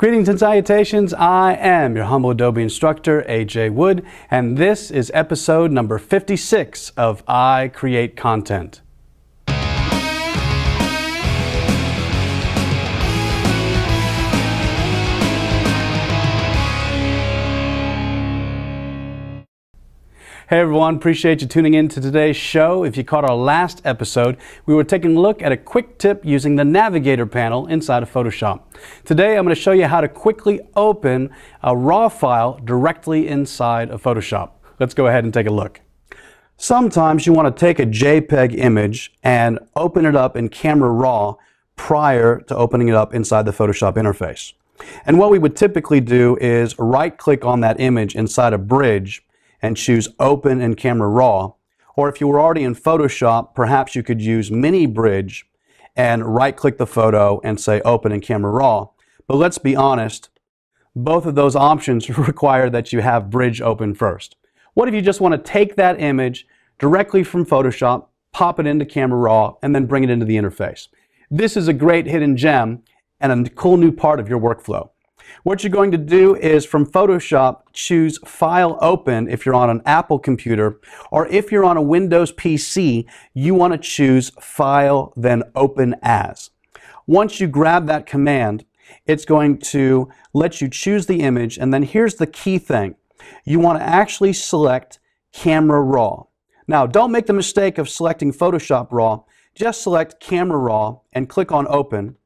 Greetings and salutations. I am your humble Adobe instructor, AJ Wood, and this is episode number 56 of I Create Content. Hey everyone, appreciate you tuning in to today's show. If you caught our last episode, we were taking a look at a quick tip using the Navigator panel inside of Photoshop. Today I'm going to show you how to quickly open a RAW file directly inside of Photoshop. Let's go ahead and take a look. Sometimes you want to take a JPEG image and open it up in Camera Raw prior to opening it up inside the Photoshop interface. And what we would typically do is right click on that image inside a bridge and choose Open in Camera Raw. Or if you were already in Photoshop, perhaps you could use Mini Bridge and right click the photo and say Open in Camera Raw. But let's be honest, both of those options require that you have Bridge open first. What if you just want to take that image directly from Photoshop, pop it into Camera Raw, and then bring it into the interface? This is a great hidden gem and a cool new part of your workflow. What you're going to do is from Photoshop, choose File Open if you're on an Apple computer, or if you're on a Windows PC, you want to choose File, then Open As. Once you grab that command, it's going to let you choose the image, and then here's the key thing. You want to actually select Camera Raw. Now, don't make the mistake of selecting Photoshop RAW. Just select Camera Raw and click on Open.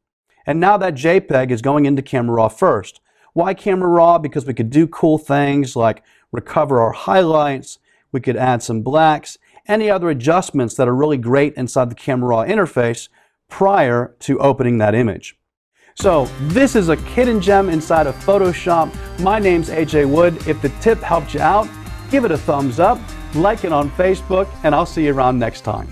And now that JPEG is going into Camera Raw first. Why Camera Raw? Because we could do cool things like recover our highlights, we could add some blacks, any other adjustments that are really great inside the Camera Raw interface prior to opening that image. So this is a hidden gem inside of Photoshop. My name's AJ Wood. If the tip helped you out, give it a thumbs up, like it on Facebook, and I'll see you around next time.